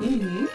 Mm-hmm.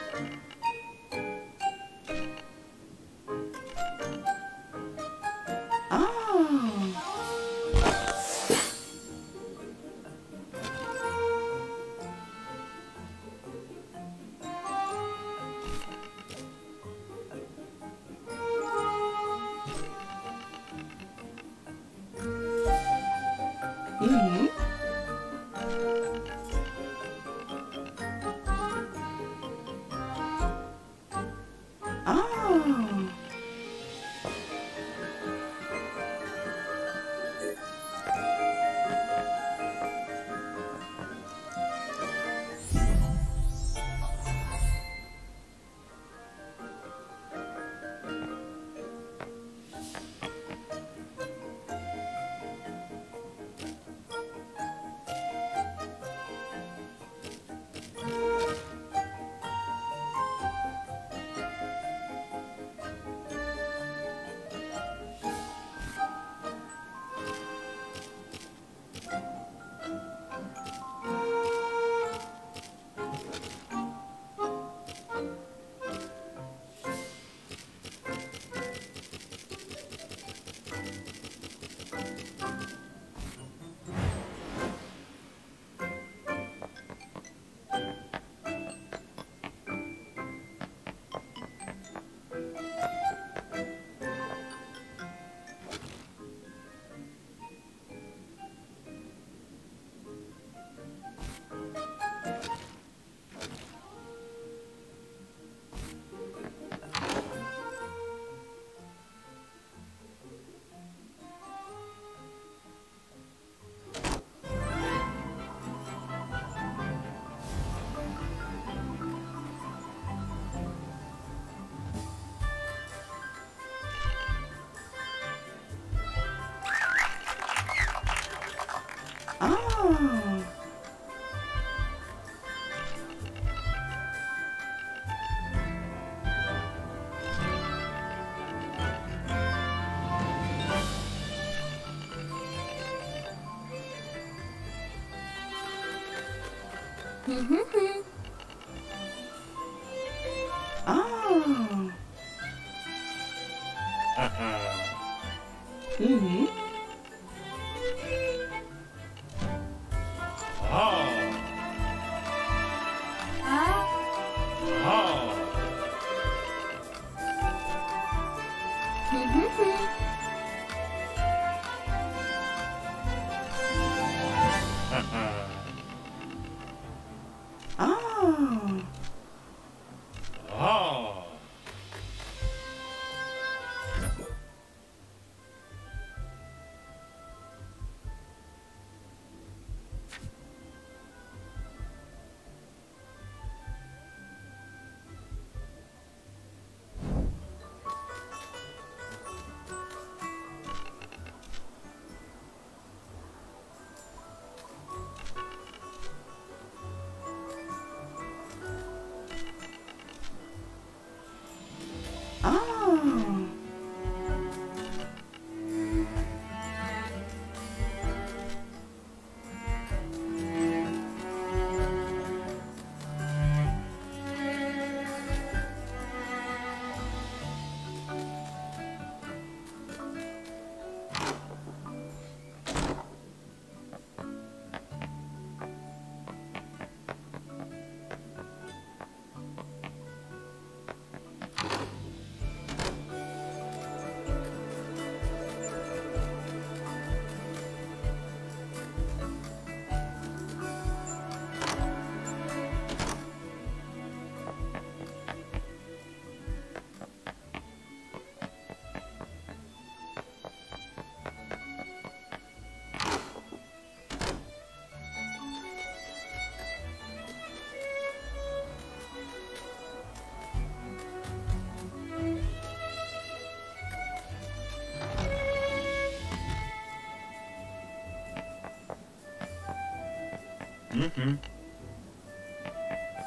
嗯哼，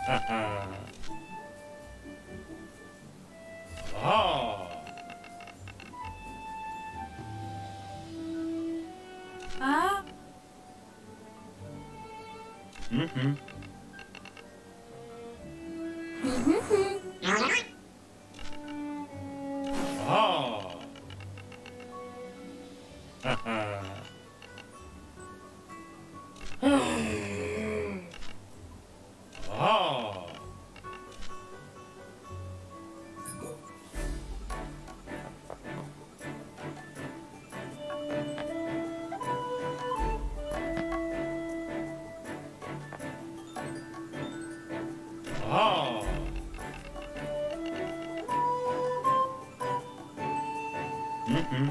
哈哈，啊，啊。嗯哼，Ah. Mm-mm.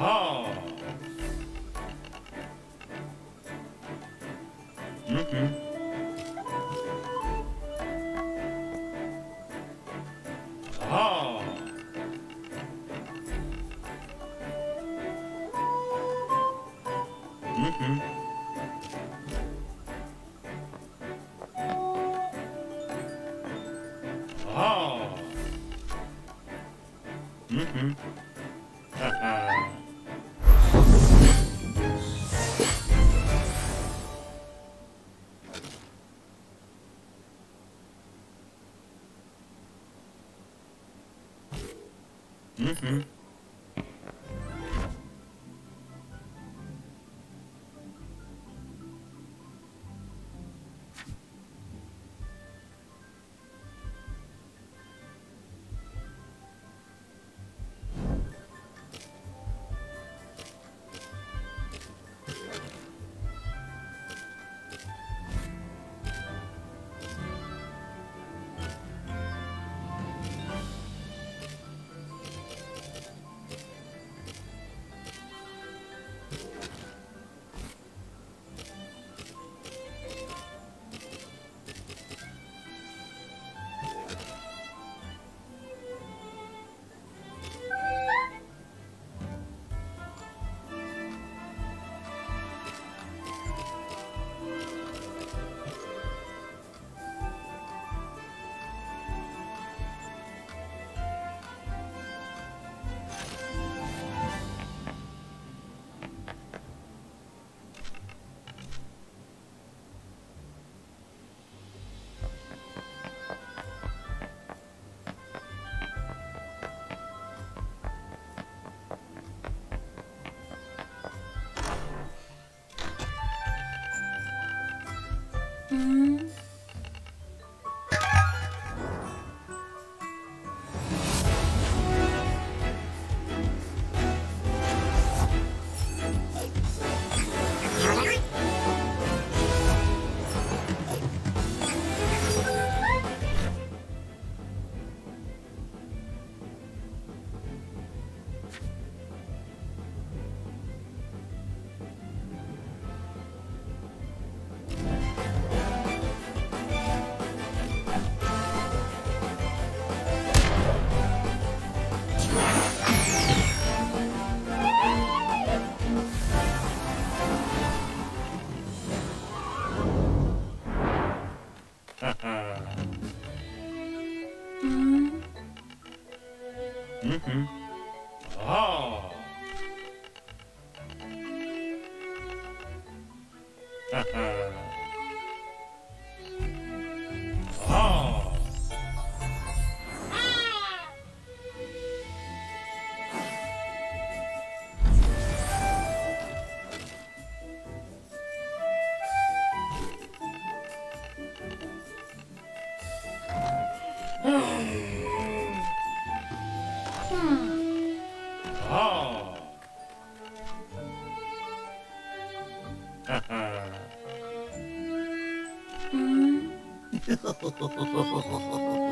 Oh. Mm-mm. ハハハハハ。